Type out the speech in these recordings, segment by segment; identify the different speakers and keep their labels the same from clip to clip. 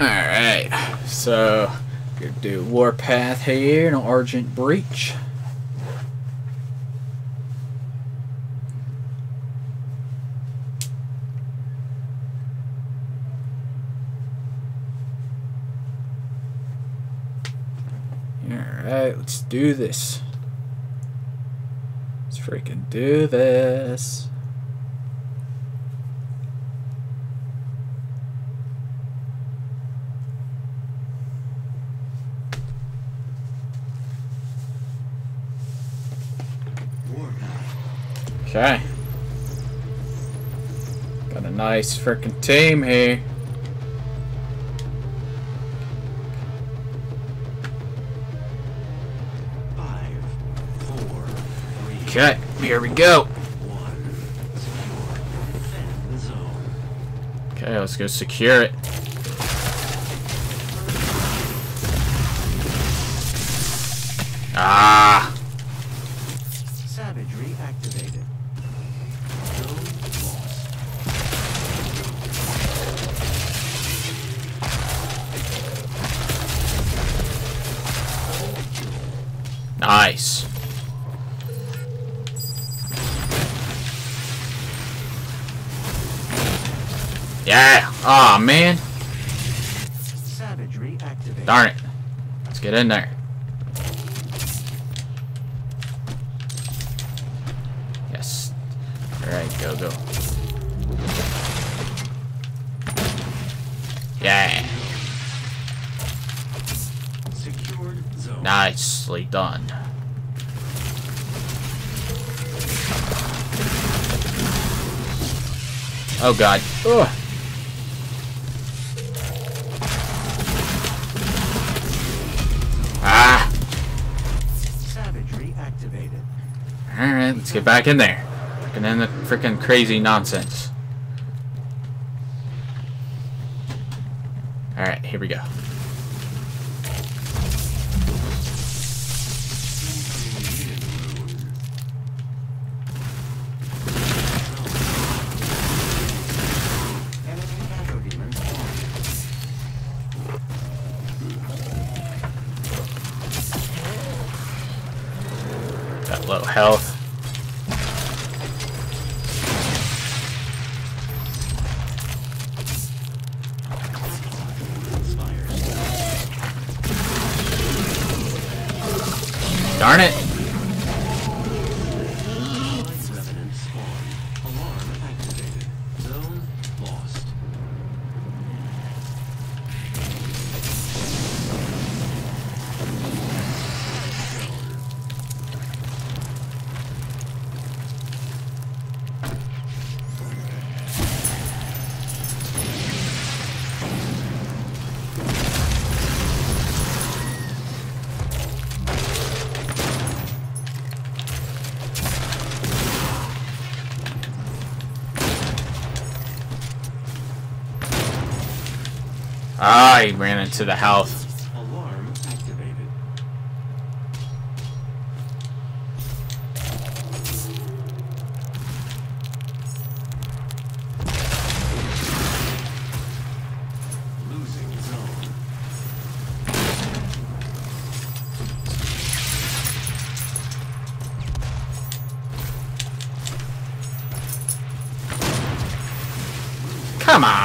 Speaker 1: Alright, so gonna do Warpath here and Argent Breach. Alright, let's do this. Let's freaking do this. Okay. Got a nice freaking team here.
Speaker 2: Five, four, three,
Speaker 1: Okay, here we go. Okay, let's go secure it. Ah!
Speaker 2: Savagery activated.
Speaker 1: Nice. Yeah! Aw, man.
Speaker 2: Savagery activated.
Speaker 1: Darn it. Let's get in there. Yes. Alright, go, go. Yeah.
Speaker 2: Secured zone.
Speaker 1: Nicely done. Oh god. Ugh. Ah!
Speaker 2: Savagery activated.
Speaker 1: Alright, let's get back in there. And then the freaking crazy nonsense. Alright, here we go. Got low health. Darn it! Ah, he ran into the health.
Speaker 2: Alarm activated. Losing zone.
Speaker 1: Come on!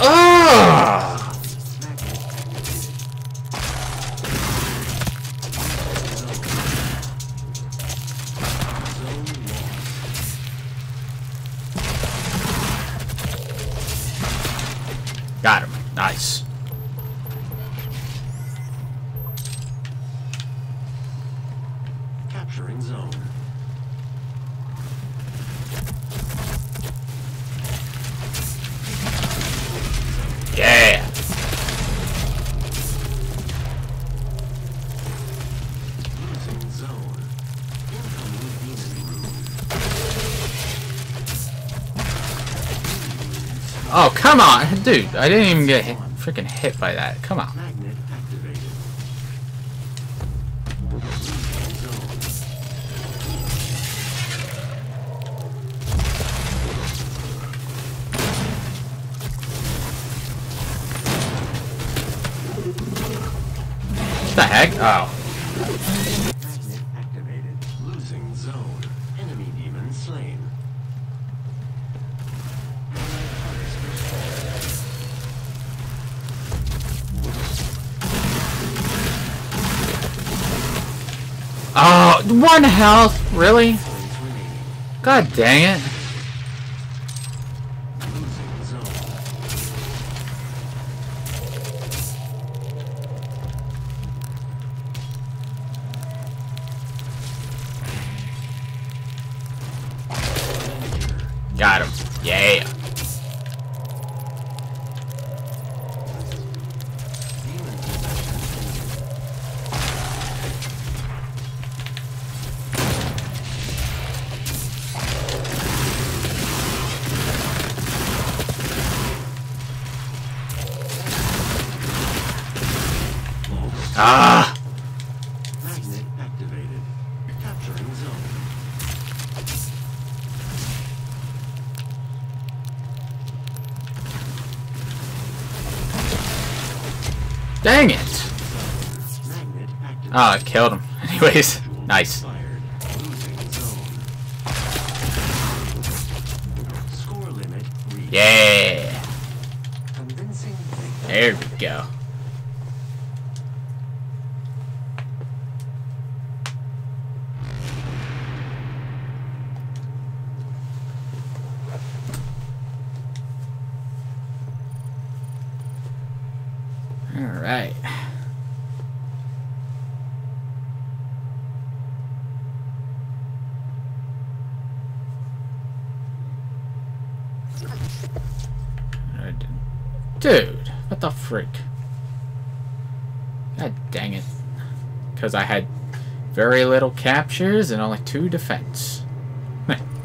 Speaker 1: Ah! Nice. Oh, come on! Dude, I didn't even get hit, freaking hit by that. Come on. The heck? Oh.
Speaker 2: Losing zone. Enemy demon slain.
Speaker 1: One health? Really? God dang it. Got him. Yeah. Ah!
Speaker 2: Magnet activated. Capturing zone.
Speaker 1: Dang it!
Speaker 2: Activated.
Speaker 1: Oh, I killed him. Anyways, nice.
Speaker 2: Expired. Losing zone. Score limit reached.
Speaker 1: Yeah.
Speaker 2: Convincing.
Speaker 1: There we go. Right. Dude, what the freak? God dang it. Because I had very little captures and only two defense.